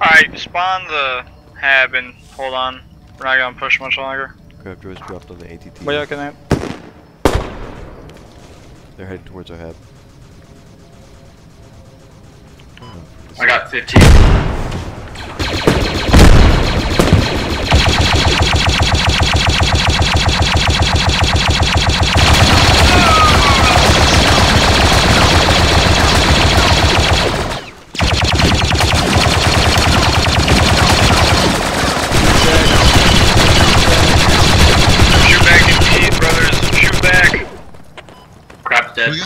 Alright, spawn the hab and hold on. We're not gonna push much longer. Crab droids dropped on the ATT. What are you looking at? They're heading towards our hab. I got 15. Crab's dead.